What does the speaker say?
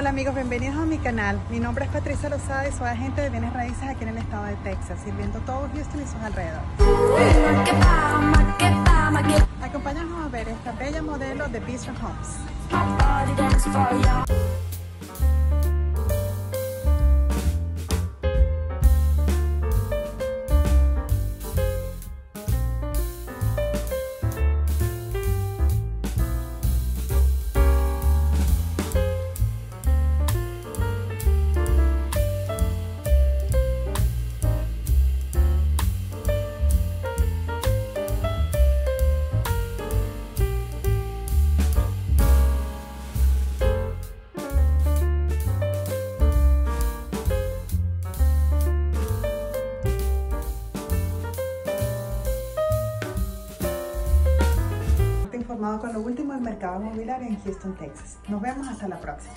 Hola amigos, bienvenidos a mi canal. Mi nombre es Patricia Lozada y soy agente de bienes raíces aquí en el estado de Texas, sirviendo todo Houston y sus alrededores. Acompáñanos a ver esta bella modelo de Bistro Homes. Con lo último del mercado inmobiliario en Houston, Texas. Nos vemos hasta la próxima.